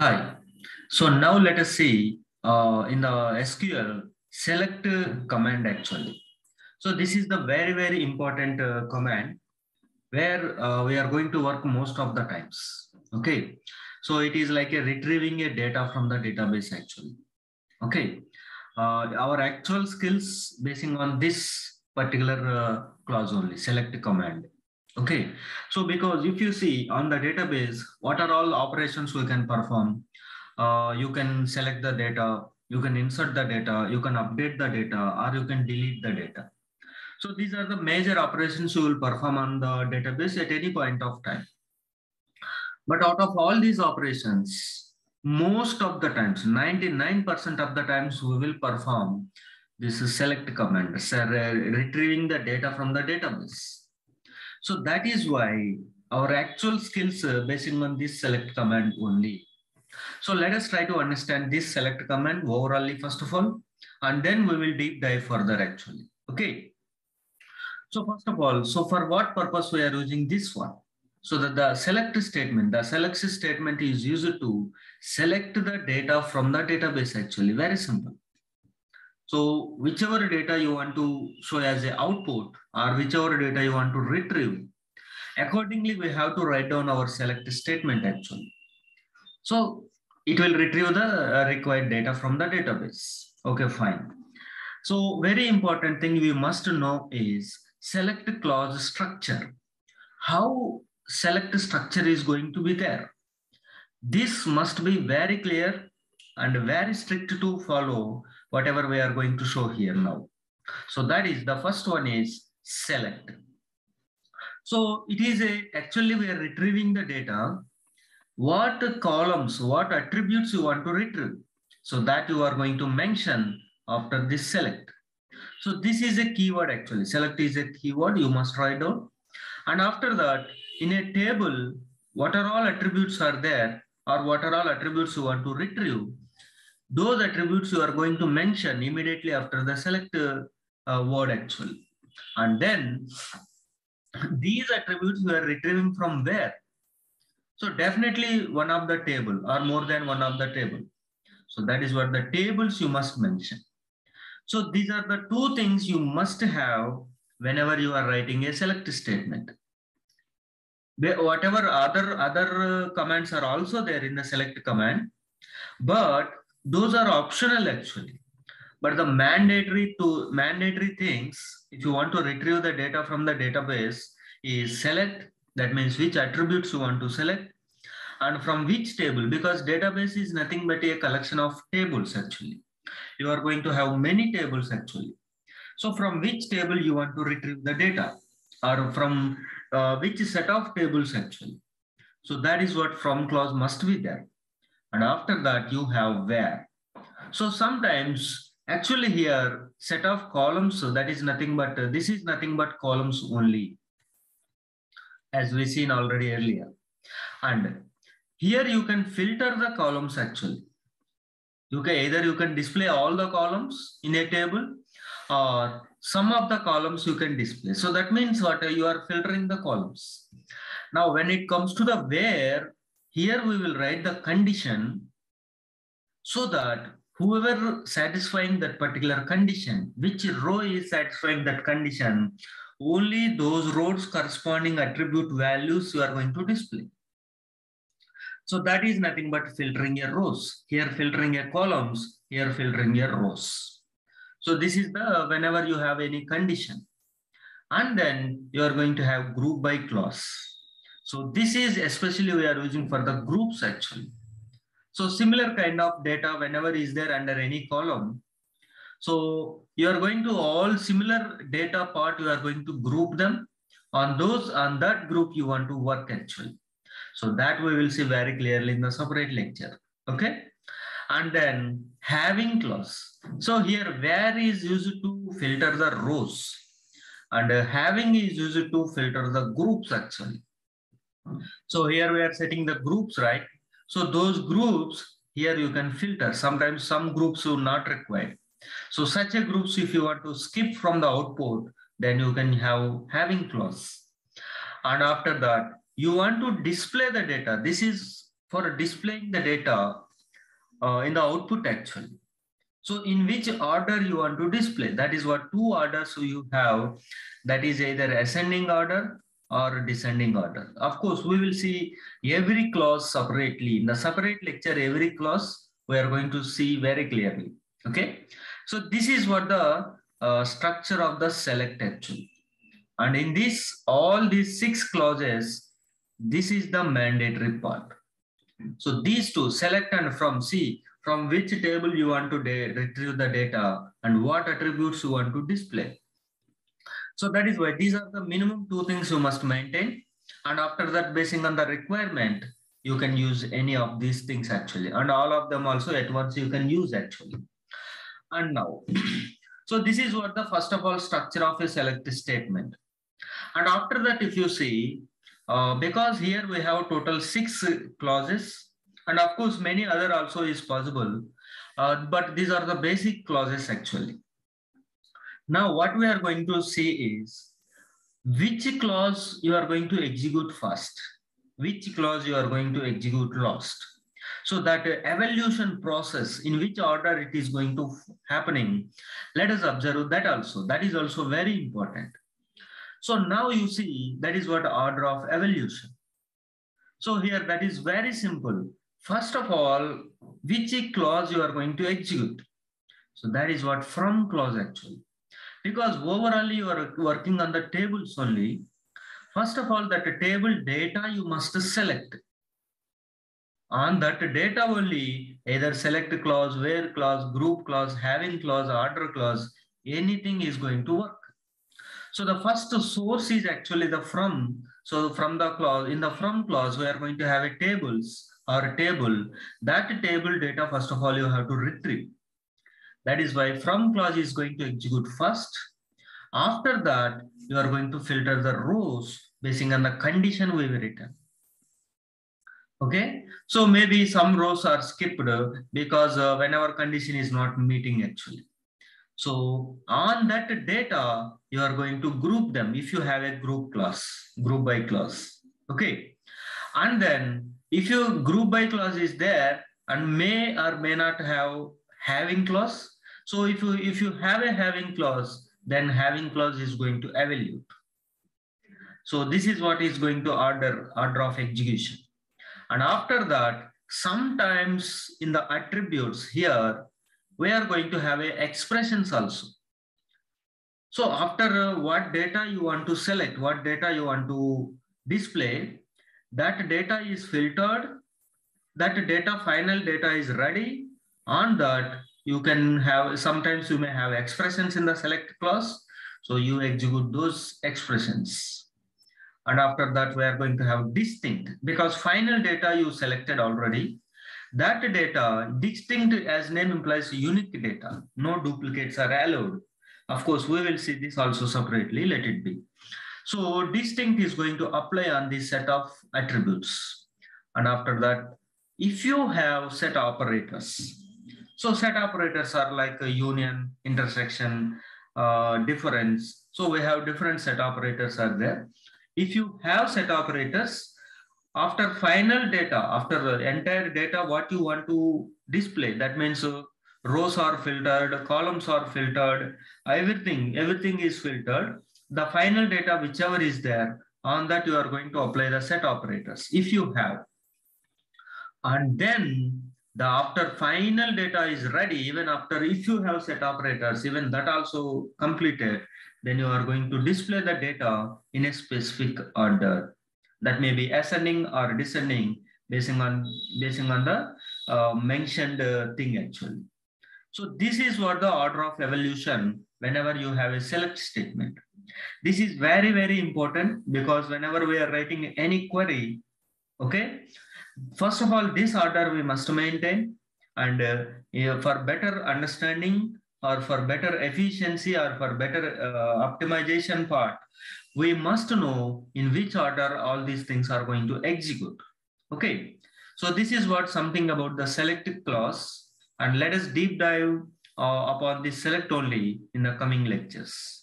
Hi. So now let us see uh, in the SQL select uh, command actually. So this is the very, very important uh, command where uh, we are going to work most of the times. Okay. So it is like a retrieving a data from the database actually. Okay. Uh, our actual skills basing on this particular uh, clause only, select command. Okay, so because if you see on the database, what are all operations we can perform? Uh, you can select the data, you can insert the data, you can update the data, or you can delete the data. So these are the major operations you will perform on the database at any point of time. But out of all these operations, most of the times, 99% of the times we will perform this is select command, so retrieving the data from the database. So that is why our actual skills uh, basing on this select command only. So let us try to understand this select command overally first of all, and then we will deep dive further actually. Okay. So first of all, so for what purpose we are using this one? So that the select statement, the select statement is used to select the data from the database actually, very simple. So whichever data you want to show as an output or whichever data you want to retrieve, accordingly, we have to write down our select statement actually. So it will retrieve the uh, required data from the database. Okay, fine. So very important thing we must know is select clause structure. How select structure is going to be there. This must be very clear and very strict to follow whatever we are going to show here now. So that is the first one is select. So it is a, actually we are retrieving the data. What columns, what attributes you want to retrieve. So that you are going to mention after this select. So this is a keyword actually. Select is a keyword you must write down. And after that, in a table, what are all attributes are there or what are all attributes you want to retrieve those attributes you are going to mention immediately after the select uh, word actually. And then these attributes you are retrieving from where? So definitely one of the table or more than one of the table. So that is what the tables you must mention. So these are the two things you must have whenever you are writing a select statement. Whatever other, other uh, commands are also there in the select command, but those are optional actually. But the mandatory to mandatory things if you want to retrieve the data from the database is select. That means which attributes you want to select and from which table because database is nothing but a collection of tables actually. You are going to have many tables actually. So from which table you want to retrieve the data? Or from uh, which set of tables actually? So that is what from clause must be there and after that you have where. So sometimes actually here set of columns, so that is nothing but, uh, this is nothing but columns only as we seen already earlier. And here you can filter the columns actually. You can either you can display all the columns in a table or some of the columns you can display. So that means what you are filtering the columns. Now, when it comes to the where, here we will write the condition so that whoever satisfying that particular condition, which row is satisfying that condition, only those rows corresponding attribute values you are going to display. So that is nothing but filtering your rows. Here filtering your columns, here filtering your rows. So this is the whenever you have any condition. And then you are going to have group by clause. So this is especially we are using for the groups actually. So similar kind of data whenever is there under any column. So you are going to all similar data part, you are going to group them on those, on that group you want to work actually. So that we will see very clearly in the separate lecture. Okay. And then having clause. So here where is used to filter the rows and having is used to filter the groups actually. So here we are setting the groups, right? So those groups, here you can filter. Sometimes some groups will not required. So such a groups, if you want to skip from the output, then you can have having clause. And after that, you want to display the data. This is for displaying the data uh, in the output actually. So in which order you want to display, that is what two orders you have, that is either ascending order or descending order. Of course, we will see every clause separately. In the separate lecture, every clause we are going to see very clearly. Okay. So this is what the uh, structure of the select actually. And in this, all these six clauses, this is the mandatory part. So these two, select and from, see from which table you want to retrieve the data and what attributes you want to display. So that is why these are the minimum two things you must maintain. And after that, basing on the requirement, you can use any of these things actually. And all of them also at once you can use actually. And now, so this is what the first of all structure of a select statement. And after that, if you see, uh, because here we have total six clauses, and of course, many other also is possible, uh, but these are the basic clauses actually. Now, what we are going to see is which clause you are going to execute first, which clause you are going to execute last. So that evolution process, in which order it is going to happening, let us observe that also. That is also very important. So now you see that is what order of evolution. So here that is very simple. First of all, which clause you are going to execute. So that is what from clause actually because overall you are working on the tables only. First of all, that table data you must select. On that data only, either select clause, where clause, group clause, having clause, order clause, anything is going to work. So the first source is actually the from. So from the clause, in the from clause, we are going to have a tables or a table. That table data, first of all, you have to retrieve. That is why from clause is going to execute first. After that, you are going to filter the rows basing on the condition we have written. Okay, so maybe some rows are skipped because uh, whenever condition is not meeting actually. So on that data, you are going to group them if you have a group class, group by class. Okay, and then if your group by clause is there and may or may not have having clause. So if you if you have a having clause, then having clause is going to evaluate. So this is what is going to order order of execution. And after that, sometimes in the attributes here, we are going to have a expressions also. So after uh, what data you want to select, what data you want to display, that data is filtered, that data, final data is ready, on that, you can have, sometimes you may have expressions in the select clause. So you execute those expressions. And after that, we are going to have distinct because final data you selected already. That data, distinct as name implies unique data. No duplicates are allowed. Of course, we will see this also separately, let it be. So distinct is going to apply on this set of attributes. And after that, if you have set operators, so set operators are like a union, intersection, uh, difference. So we have different set operators are there. If you have set operators, after final data, after the entire data, what you want to display, that means uh, rows are filtered, columns are filtered, everything, everything is filtered. The final data, whichever is there, on that you are going to apply the set operators, if you have. And then the after final data is ready, even after if you have set operators, even that also completed, then you are going to display the data in a specific order. That may be ascending or descending basing on, basing on the uh, mentioned uh, thing actually. So this is what the order of evolution whenever you have a select statement. This is very, very important because whenever we are writing any query, okay, First of all, this order we must maintain and uh, for better understanding or for better efficiency or for better uh, optimization part, we must know in which order all these things are going to execute. Okay, so this is what something about the selected clause and let us deep dive uh, upon this select only in the coming lectures.